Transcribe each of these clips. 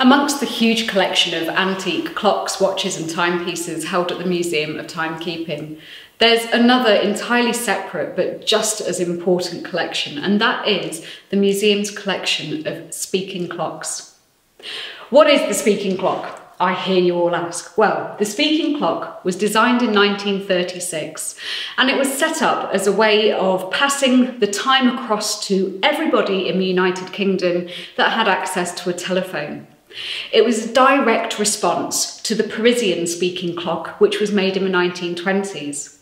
Amongst the huge collection of antique clocks, watches and timepieces held at the Museum of Timekeeping, there's another entirely separate but just as important collection, and that is the museum's collection of speaking clocks. What is the speaking clock? I hear you all ask. Well, the speaking clock was designed in 1936 and it was set up as a way of passing the time across to everybody in the United Kingdom that had access to a telephone. It was a direct response to the Parisian speaking clock, which was made in the 1920s.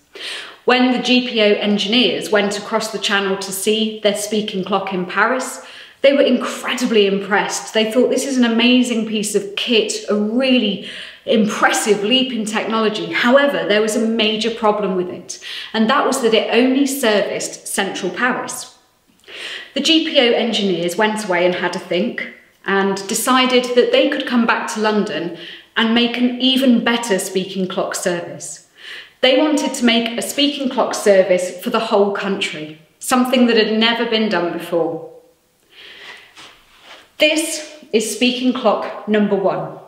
When the GPO engineers went across the channel to see their speaking clock in Paris, they were incredibly impressed. They thought this is an amazing piece of kit, a really impressive leap in technology. However, there was a major problem with it, and that was that it only serviced central Paris. The GPO engineers went away and had a think, and decided that they could come back to London and make an even better speaking clock service. They wanted to make a speaking clock service for the whole country, something that had never been done before. This is speaking clock number one.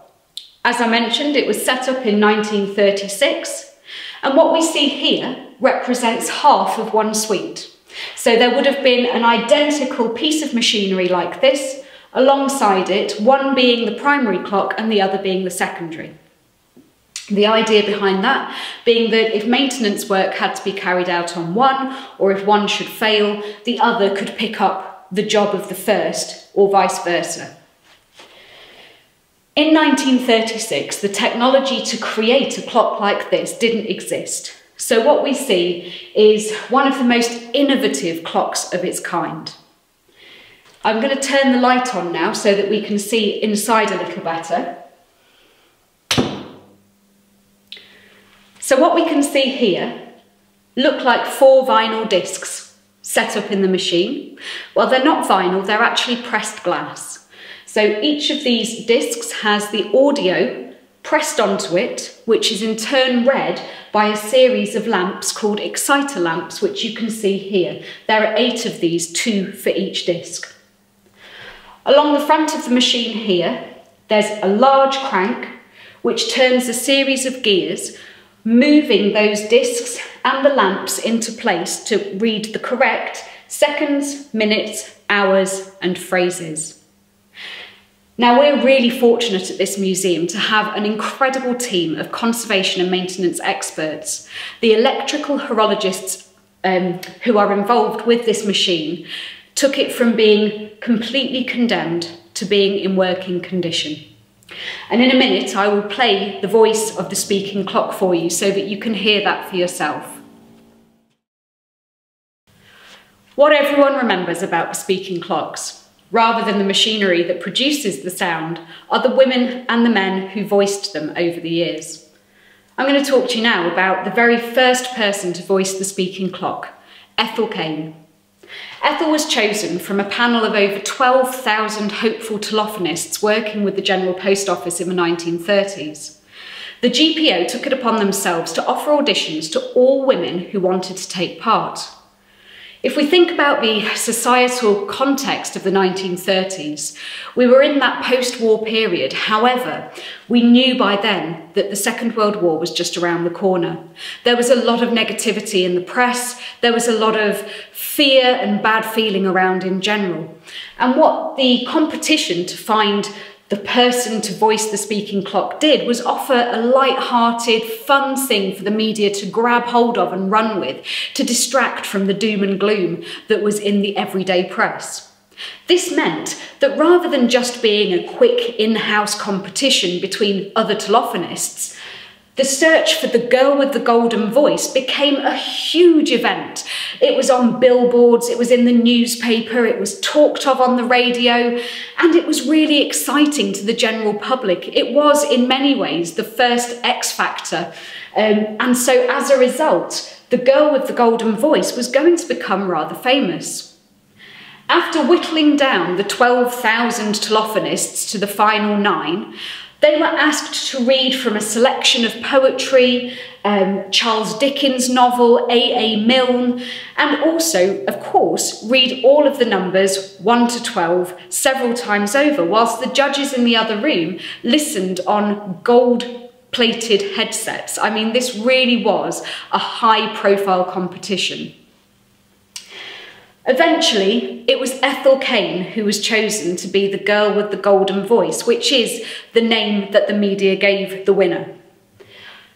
As I mentioned, it was set up in 1936, and what we see here represents half of one suite. So there would have been an identical piece of machinery like this, alongside it, one being the primary clock and the other being the secondary. The idea behind that being that if maintenance work had to be carried out on one, or if one should fail, the other could pick up the job of the first, or vice versa. In 1936, the technology to create a clock like this didn't exist. So what we see is one of the most innovative clocks of its kind. I'm going to turn the light on now so that we can see inside a little better. So what we can see here look like four vinyl discs set up in the machine. Well, they're not vinyl, they're actually pressed glass. So each of these discs has the audio pressed onto it, which is in turn read by a series of lamps called exciter lamps, which you can see here. There are eight of these, two for each disc. Along the front of the machine here, there's a large crank which turns a series of gears, moving those discs and the lamps into place to read the correct seconds, minutes, hours and phrases. Now we're really fortunate at this museum to have an incredible team of conservation and maintenance experts. The electrical horologists um, who are involved with this machine took it from being completely condemned to being in working condition. And in a minute, I will play the voice of the speaking clock for you so that you can hear that for yourself. What everyone remembers about the speaking clocks, rather than the machinery that produces the sound, are the women and the men who voiced them over the years. I'm going to talk to you now about the very first person to voice the speaking clock, Ethel Cain. Ethel was chosen from a panel of over 12,000 hopeful telephonists working with the General Post Office in the 1930s. The GPO took it upon themselves to offer auditions to all women who wanted to take part. If we think about the societal context of the 1930s, we were in that post-war period. However, we knew by then that the Second World War was just around the corner. There was a lot of negativity in the press, there was a lot of fear and bad feeling around in general. And what the competition to find the person to voice the speaking clock did was offer a light-hearted, fun thing for the media to grab hold of and run with, to distract from the doom and gloom that was in the everyday press. This meant that rather than just being a quick in-house competition between other telephonists, the search for the girl with the golden voice became a huge event. It was on billboards, it was in the newspaper, it was talked of on the radio, and it was really exciting to the general public. It was, in many ways, the first X Factor. Um, and so, as a result, the girl with the golden voice was going to become rather famous. After whittling down the 12,000 telephonists to the final nine, They were asked to read from a selection of poetry, um, Charles Dickens' novel, A.A. Milne, and also, of course, read all of the numbers 1 to 12 several times over, whilst the judges in the other room listened on gold plated headsets. I mean, this really was a high profile competition. Eventually, it was Ethel Cain who was chosen to be the girl with the golden voice, which is the name that the media gave the winner.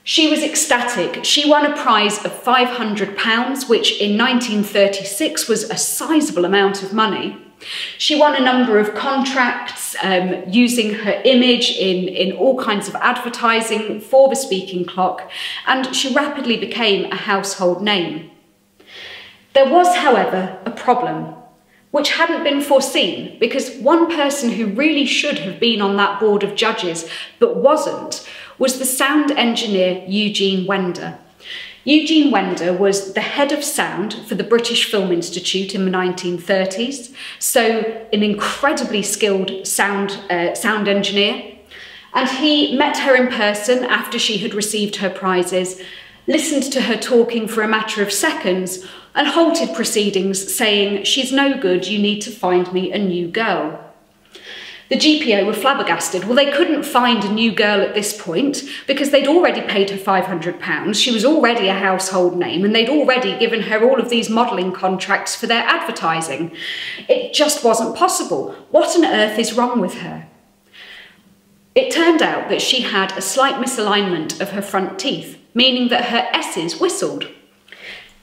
She was ecstatic. She won a prize of £500, which in 1936 was a sizable amount of money. She won a number of contracts um, using her image in, in all kinds of advertising for the speaking clock, and she rapidly became a household name. There was, however, a problem, which hadn't been foreseen because one person who really should have been on that board of judges but wasn't was the sound engineer Eugene Wender. Eugene Wender was the head of sound for the British Film Institute in the 1930s, so an incredibly skilled sound, uh, sound engineer. And he met her in person after she had received her prizes, listened to her talking for a matter of seconds, and halted proceedings, saying, She's no good, you need to find me a new girl. The GPO were flabbergasted. Well, they couldn't find a new girl at this point because they'd already paid her £500. She was already a household name and they'd already given her all of these modelling contracts for their advertising. It just wasn't possible. What on earth is wrong with her? It turned out that she had a slight misalignment of her front teeth, meaning that her S's whistled.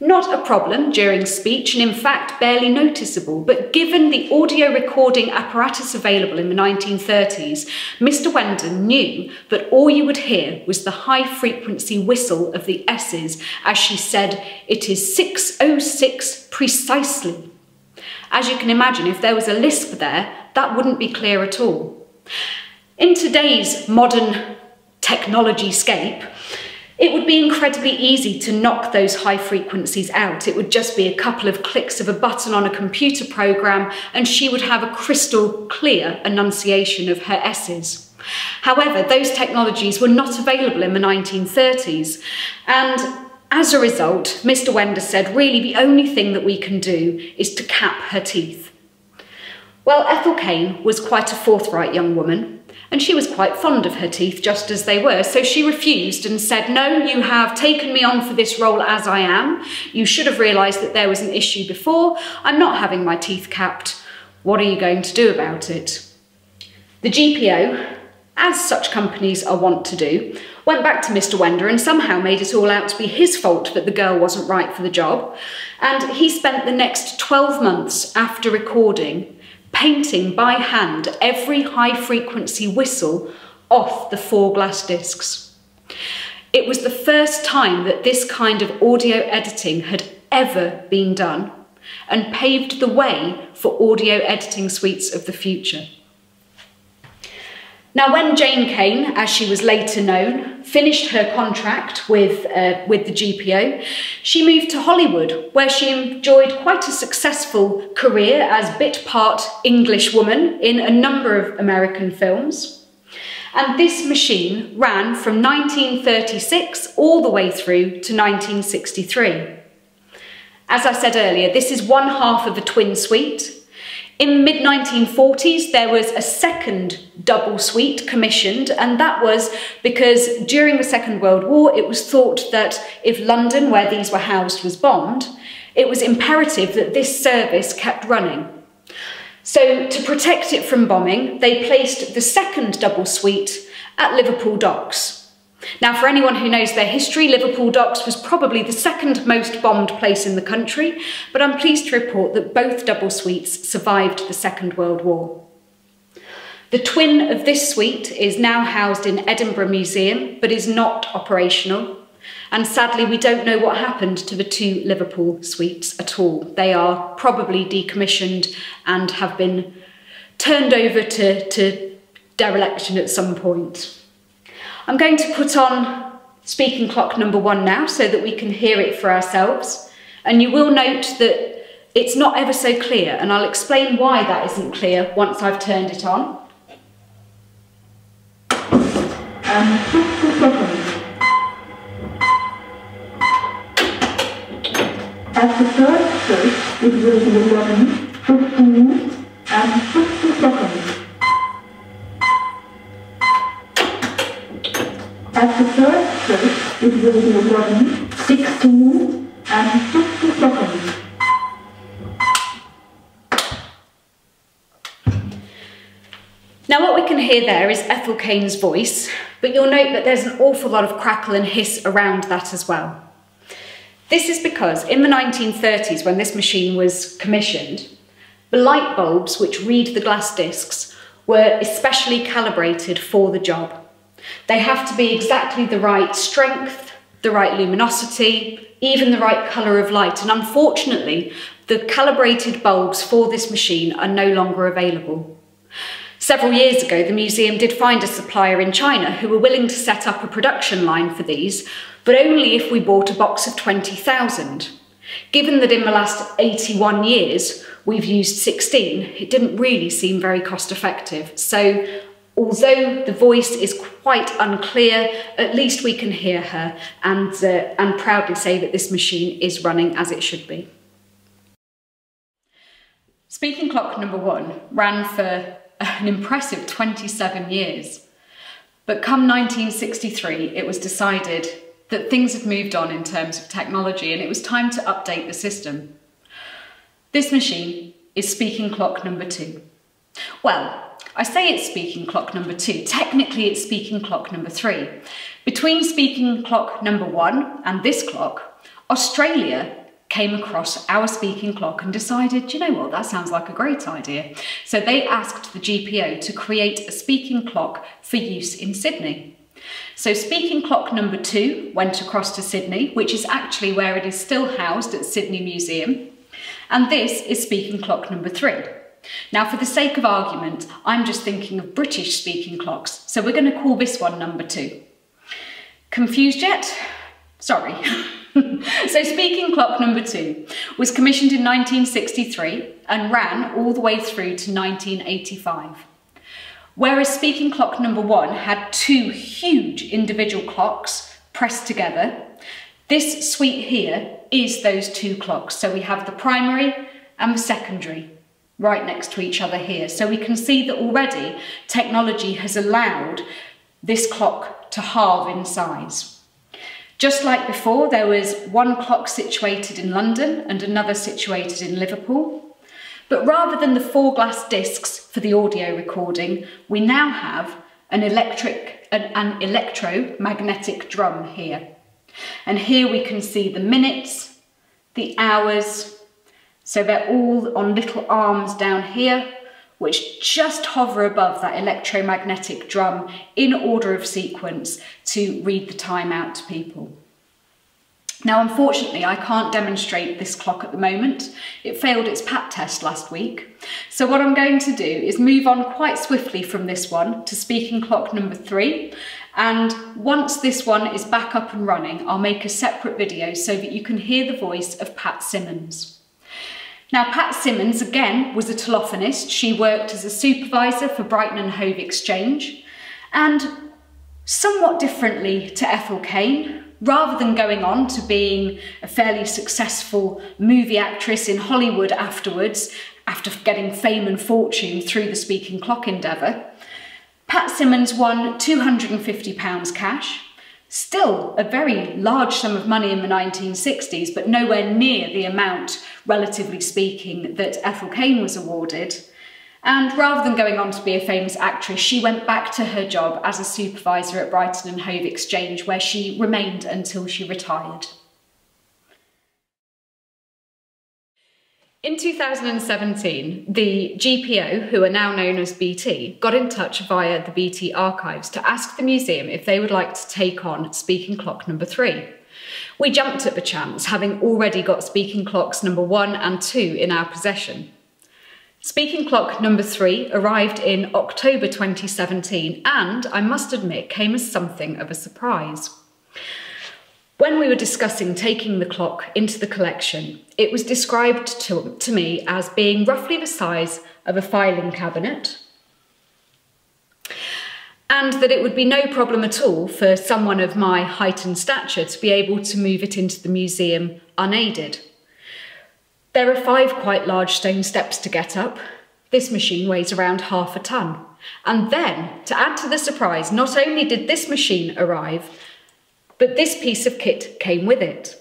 Not a problem during speech and in fact barely noticeable, but given the audio recording apparatus available in the 1930s, Mr. Wender knew that all you would hear was the high frequency whistle of the S's as she said, it is 606 precisely. As you can imagine, if there was a lisp there, that wouldn't be clear at all. In today's modern technology scape, it would be incredibly easy to knock those high frequencies out. It would just be a couple of clicks of a button on a computer program and she would have a crystal clear enunciation of her S's. However, those technologies were not available in the 1930s and as a result, Mr. Wender said, really the only thing that we can do is to cap her teeth. Well, Ethel Cain was quite a forthright young woman and she was quite fond of her teeth just as they were, so she refused and said, No, you have taken me on for this role as I am. You should have realised that there was an issue before. I'm not having my teeth capped. What are you going to do about it? The GPO, as such companies are wont to do, went back to Mr. Wender and somehow made it all out to be his fault that the girl wasn't right for the job. And he spent the next 12 months after recording painting by hand every high frequency whistle off the four glass discs. It was the first time that this kind of audio editing had ever been done and paved the way for audio editing suites of the future. Now, when Jane Cain, as she was later known, finished her contract with, uh, with the GPO, she moved to Hollywood, where she enjoyed quite a successful career as bit part English woman in a number of American films. And this machine ran from 1936 all the way through to 1963. As I said earlier, this is one half of a twin suite, in the mid 1940s, there was a second double suite commissioned, and that was because during the Second World War, it was thought that if London, where these were housed, was bombed, it was imperative that this service kept running. So, to protect it from bombing, they placed the second double suite at Liverpool Docks. Now, for anyone who knows their history, Liverpool Docks was probably the second most bombed place in the country, but I'm pleased to report that both double suites survived the Second World War. The twin of this suite is now housed in Edinburgh Museum, but is not operational. And sadly, we don't know what happened to the two Liverpool suites at all. They are probably decommissioned and have been turned over to, to dereliction at some point. I'm going to put on speaking clock number one now so that we can hear it for ourselves. And you will note that it's not ever so clear and I'll explain why that isn't clear once I've turned it on. and 60 seconds. At the third stroke, it will be 11, 15 and 60 seconds. At the third stroke, it will be 11, 16 and 50 seconds. Now what we can hear there is Ethel Cain's voice, but you'll note that there's an awful lot of crackle and hiss around that as well. This is because in the 1930s, when this machine was commissioned, the light bulbs which read the glass discs were especially calibrated for the job. They have to be exactly the right strength, the right luminosity, even the right colour of light. And unfortunately, the calibrated bulbs for this machine are no longer available. Several years ago, the museum did find a supplier in China who were willing to set up a production line for these, but only if we bought a box of 20,000. Given that in the last 81 years we've used 16, it didn't really seem very cost effective. So although the voice is quite unclear, at least we can hear her and, uh, and proudly say that this machine is running as it should be. Speaking clock number one ran for an impressive 27 years. But come 1963, it was decided that things had moved on in terms of technology and it was time to update the system. This machine is speaking clock number two. Well, I say it's speaking clock number two. Technically, it's speaking clock number three. Between speaking clock number one and this clock, Australia came across our speaking clock and decided, you know what, that sounds like a great idea. So they asked the GPO to create a speaking clock for use in Sydney. So speaking clock number two went across to Sydney, which is actually where it is still housed at Sydney Museum. And this is speaking clock number three. Now, for the sake of argument, I'm just thinking of British speaking clocks, so we're going to call this one number two. Confused yet? Sorry. so speaking clock number two was commissioned in 1963 and ran all the way through to 1985. Whereas speaking clock number one had two huge individual clocks pressed together, this suite here is those two clocks. So we have the primary and the secondary right next to each other here. So we can see that already technology has allowed this clock to halve in size. Just like before, there was one clock situated in London and another situated in Liverpool. But rather than the four glass discs for the audio recording, we now have an electric, an, an electromagnetic drum here. And here we can see the minutes, the hours, so they're all on little arms down here, which just hover above that electromagnetic drum in order of sequence to read the time out to people. Now, unfortunately, I can't demonstrate this clock at the moment. It failed its PAT test last week. So what I'm going to do is move on quite swiftly from this one to speaking clock number three. And once this one is back up and running, I'll make a separate video so that you can hear the voice of Pat Simmons. Now, Pat Simmons, again, was a telephonist. She worked as a supervisor for Brighton and Hove Exchange. And somewhat differently to Ethel Cain, rather than going on to being a fairly successful movie actress in Hollywood afterwards, after getting fame and fortune through the speaking clock endeavour, Pat Simmons won £250 cash Still a very large sum of money in the 1960s, but nowhere near the amount, relatively speaking, that Ethel Cain was awarded. And rather than going on to be a famous actress, she went back to her job as a supervisor at Brighton and Hove Exchange, where she remained until she retired. In 2017, the GPO, who are now known as BT, got in touch via the BT archives to ask the museum if they would like to take on Speaking Clock number three. We jumped at the chance, having already got Speaking Clocks number one and two in our possession. Speaking Clock number three arrived in October 2017 and, I must admit, came as something of a surprise. When we were discussing taking the clock into the collection, it was described to, to me as being roughly the size of a filing cabinet and that it would be no problem at all for someone of my height and stature to be able to move it into the museum unaided. There are five quite large stone steps to get up. This machine weighs around half a tonne. And then, to add to the surprise, not only did this machine arrive, but this piece of kit came with it.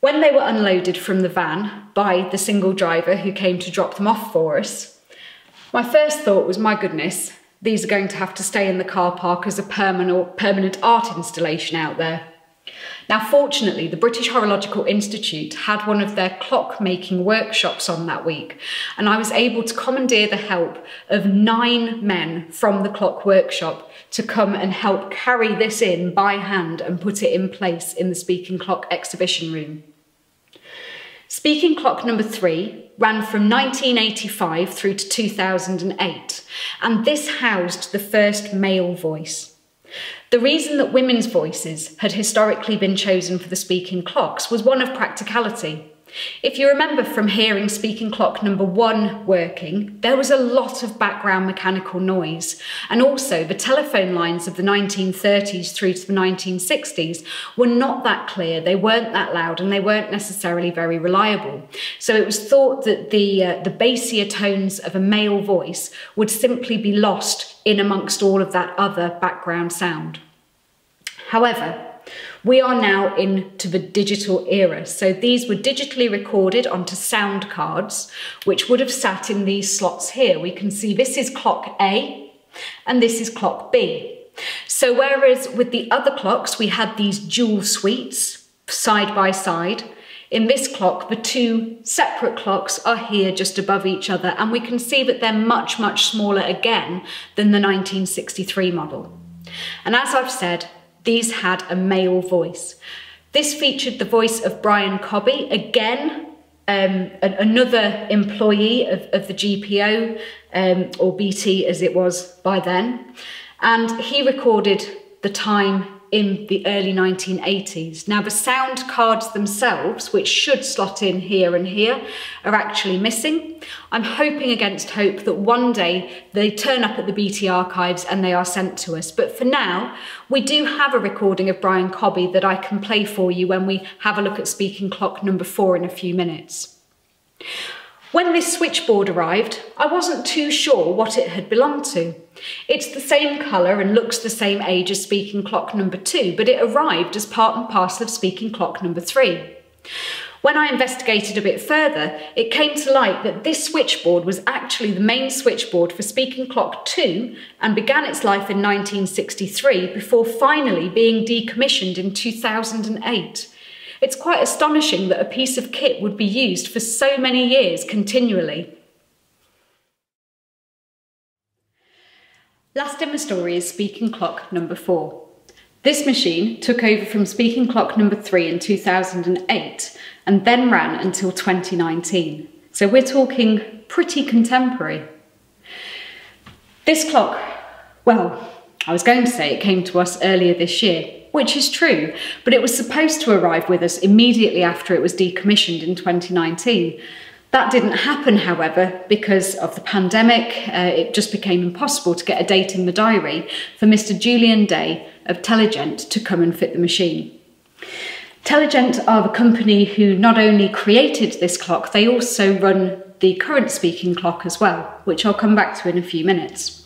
When they were unloaded from the van by the single driver who came to drop them off for us, my first thought was, my goodness, these are going to have to stay in the car park as a permanent, art installation out there. Now, fortunately, the British Horological Institute had one of their clock making workshops on that week, and I was able to commandeer the help of nine men from the clock workshop to come and help carry this in by hand and put it in place in the Speaking Clock exhibition room. Speaking Clock number three ran from 1985 through to 2008, and this housed the first male voice. The reason that women's voices had historically been chosen for the speaking clocks was one of practicality. If you remember from hearing speaking clock number one working, there was a lot of background mechanical noise. And also, the telephone lines of the 1930s through to the 1960s were not that clear, they weren't that loud, and they weren't necessarily very reliable. So it was thought that the, uh, the bassier tones of a male voice would simply be lost in amongst all of that other background sound. However, we are now into the digital era. So these were digitally recorded onto sound cards, which would have sat in these slots here. We can see this is clock A and this is clock B. So whereas with the other clocks, we had these dual suites side by side, in this clock, the two separate clocks are here just above each other, and we can see that they're much, much smaller again than the 1963 model. And as I've said, these had a male voice. This featured the voice of Brian Cobby, again, um, another employee of, of the GPO, um, or BT as it was by then. And he recorded the time in the early 1980s. Now, the sound cards themselves, which should slot in here and here, are actually missing. I'm hoping against hope that one day they turn up at the BT archives and they are sent to us. But for now, we do have a recording of Brian Cobby that I can play for you when we have a look at Speaking Clock number four in a few minutes. When this switchboard arrived, I wasn't too sure what it had belonged to. It's the same colour and looks the same age as speaking clock number two, but it arrived as part and parcel of speaking clock number three. When I investigated a bit further, it came to light that this switchboard was actually the main switchboard for Speaking Clock 2 and began its life in 1963 before finally being decommissioned in 2008. It's quite astonishing that a piece of kit would be used for so many years continually. Last in the story is Speaking Clock number four. This machine took over from Speaking Clock number three in 2008 and then ran until 2019. So we're talking pretty contemporary. This clock, well, I was going to say it came to us earlier this year, which is true, but it was supposed to arrive with us immediately after it was decommissioned in 2019. That didn't happen, however, because of the pandemic. Uh, it just became impossible to get a date in the diary for Mr. Julian Day of Teligent to come and fit the machine. Teligent are the company who not only created this clock, they also run the current speaking clock as well, which I'll come back to in a few minutes.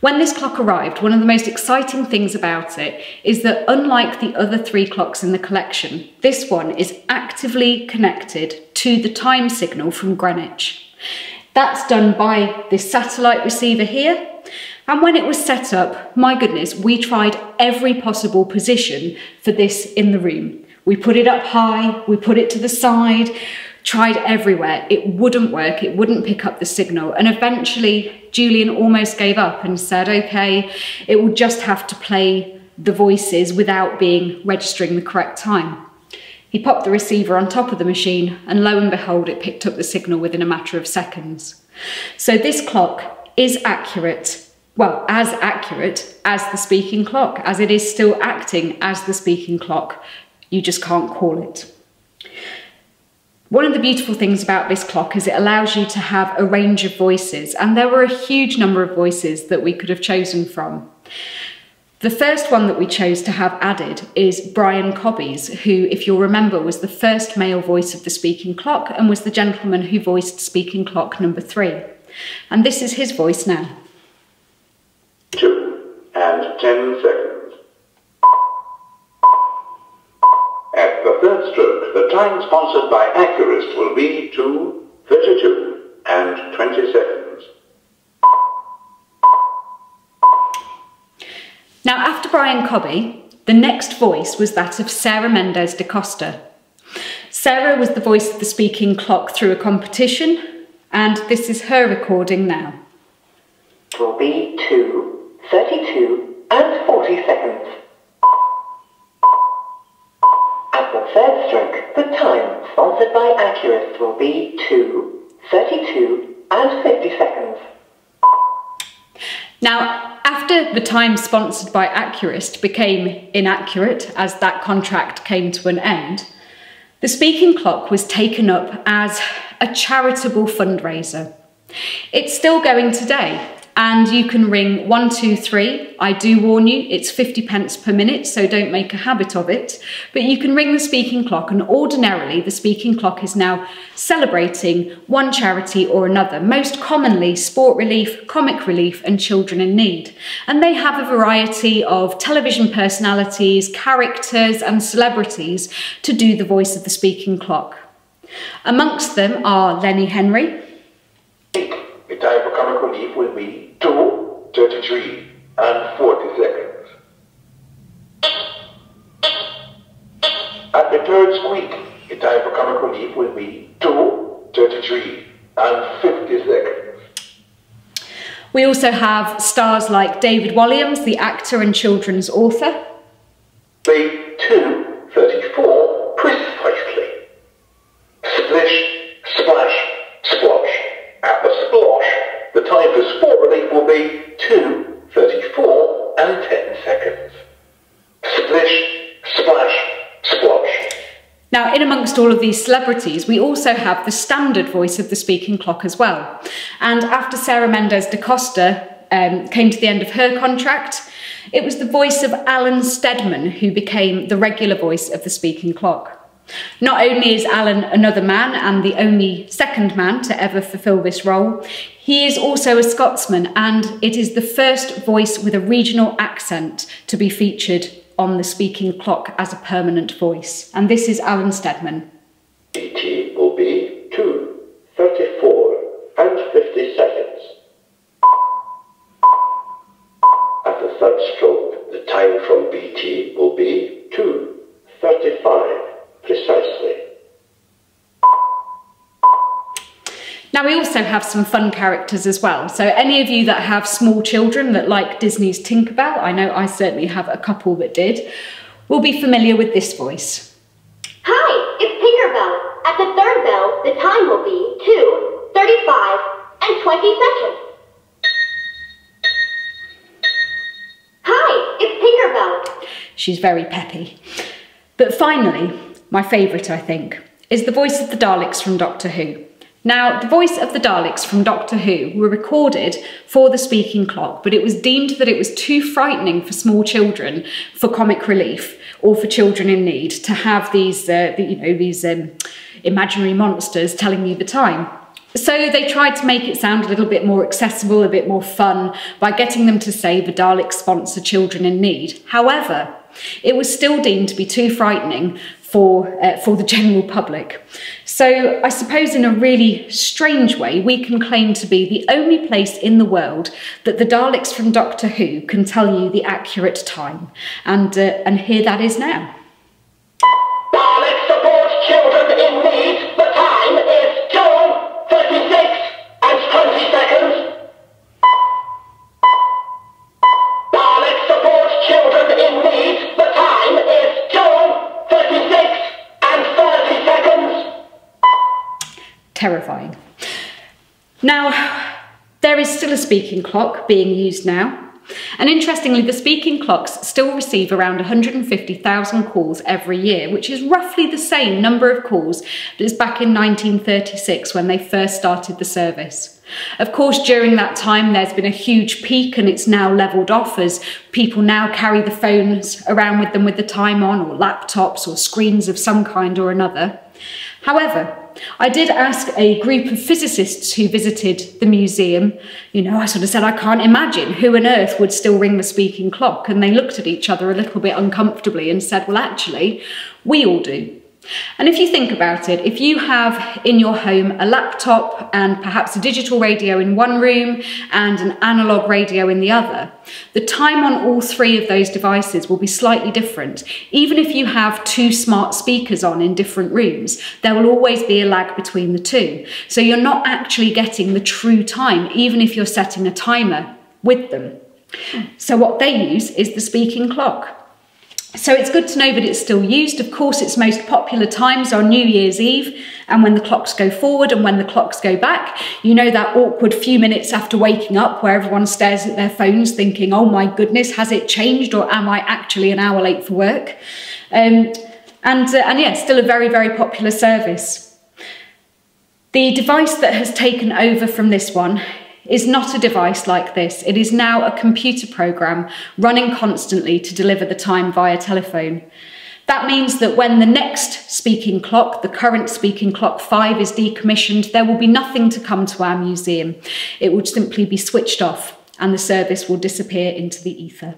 When this clock arrived, one of the most exciting things about it is that unlike the other three clocks in the collection, this one is actively connected to the time signal from Greenwich. That's done by this satellite receiver here. And when it was set up, my goodness, we tried every possible position for this in the room. We put it up high, we put it to the side, tried everywhere. It wouldn't work, it wouldn't pick up the signal. And eventually, Julian almost gave up and said, okay, it will just have to play the voices without being registering the correct time. He popped the receiver on top of the machine, and lo and behold, it picked up the signal within a matter of seconds. So this clock is accurate well, as accurate as the speaking clock, as it is still acting as the speaking clock. You just can't call it. One of the beautiful things about this clock is it allows you to have a range of voices, and there were a huge number of voices that we could have chosen from. The first one that we chose to have added is Brian Cobby's, who, if you'll remember, was the first male voice of the speaking clock and was the gentleman who voiced speaking clock number three. And this is his voice now. Two and ten seconds. At the third stroke, the time sponsored by Accurist will be 2.32 and 20 seconds. Now, after Brian Cobby, the next voice was that of Sarah Mendes da Costa. Sarah was the voice of the speaking clock through a competition, and this is her recording now. Will be 2, 32 and 40 seconds. Sponsored by Accurist will be 2, 32 and 50 seconds. Now, after the time sponsored by Accurist became inaccurate as that contract came to an end, the speaking clock was taken up as a charitable fundraiser. It's still going today, and you can ring 123. I do warn you, it's 50 pence per minute, so don't make a habit of it. But you can ring the speaking clock, and ordinarily, the speaking clock is now celebrating one charity or another, most commonly sport relief, comic relief, and children in need. And they have a variety of television personalities, characters, and celebrities to do the voice of the speaking clock. Amongst them are Lenny Henry, The time for comic relief will be 2.33 and 40 seconds. At the third squeak, the time for comic relief will be 2.33 and 50 seconds. We also have stars like David Walliams, the actor and children's author, Be 2.34 precisely. Splish, splash, splosh. At the splosh, the time for sport relief will be 2.34 and 10 seconds. Splish, splash, splosh. Now, in amongst all of these celebrities, we also have the standard voice of the speaking clock as well. And after Sarah Mendes da Costa um, came to the end of her contract, it was the voice of Alan Steadman who became the regular voice of the speaking clock. Not only is Alan another man and the only second man to ever fulfill this role, he is also a Scotsman and it is the first voice with a regional accent to be featured on the speaking clock as a permanent voice. And this is Alan Steadman. BT will be 2.34 and 50 seconds. At the third stroke, the time from BT will be 2.35 precisely. Now, we also have some fun characters as well. So, any of you that have small children that like Disney's Tinkerbell, I know I certainly have a couple that did, will be familiar with this voice. Hi, it's Tinkerbell. At the third bell, the time will be 2, 35, and 20 seconds. Hi, it's Tinkerbell. She's very peppy. But finally, my favourite, I think, is the voice of the Daleks from Doctor Who. Now, the voice of the Daleks from Doctor Who were recorded for the speaking clock, but it was deemed that it was too frightening for small children for comic relief or for children in need to have these, uh, the, you know, these um, imaginary monsters telling you the time. So they tried to make it sound a little bit more accessible, a bit more fun by getting them to say the Daleks sponsor children in need. However, it was still deemed to be too frightening for, uh, for the general public. So I suppose in a really strange way, we can claim to be the only place in the world that the Daleks from Doctor Who can tell you the accurate time. And, uh, and here that is now. Now, there is still a speaking clock being used now, And interestingly, the speaking clocks still receive around 150,000 calls every year, which is roughly the same number of calls as back in 1936 when they first started the service. Of course, during that time, there's been a huge peak and it's now levelled off as people now carry the phones around with them with the time on, or laptops, or screens of some kind or another. However, I did ask a group of physicists who visited the museum, you know, I sort of said, I can't imagine who on earth would still ring the speaking clock. And they looked at each other a little bit uncomfortably and said, well, actually, we all do. And if you think about it, if you have in your home a laptop and perhaps a digital radio in one room and an analog radio in the other, the time on all three of those devices will be slightly different. Even if you have two smart speakers on in different rooms, there will always be a lag between the two. So you're not actually getting the true time, even if you're setting a timer with them. So what they use is the speaking clock. So it's good to know that it's still used. Of course, its most popular times are New Year's Eve and when the clocks go forward and when the clocks go back. You know that awkward few minutes after waking up where everyone stares at their phones thinking, oh my goodness, has it changed or am I actually an hour late for work? Um, and, uh, and yeah, still a very, very popular service. The device that has taken over from this one is not a device like this. It is now a computer program running constantly to deliver the time via telephone. That means that when the next speaking clock, the current speaking clock 5 is decommissioned, there will be nothing to come to our museum. It will simply be switched off and the service will disappear into the ether.